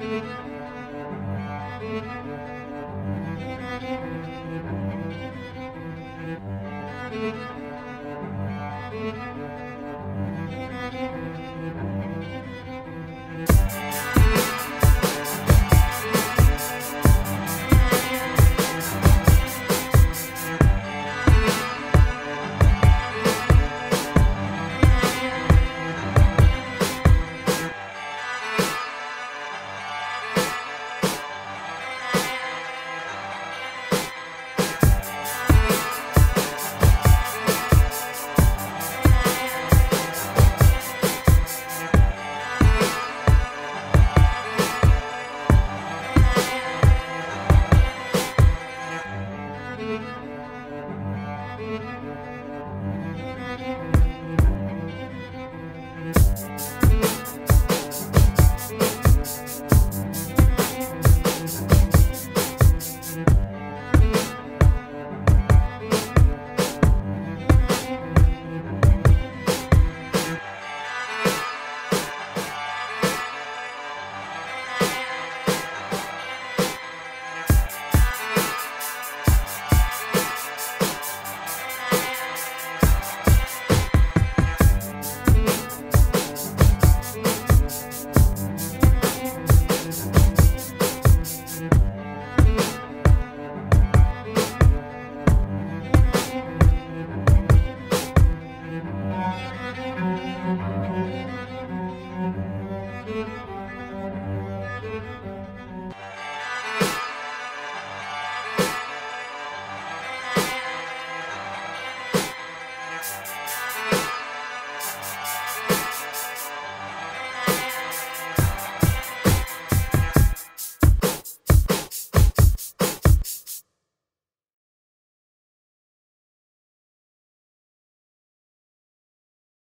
Thank you. Bye.